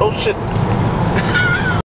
Oh shit.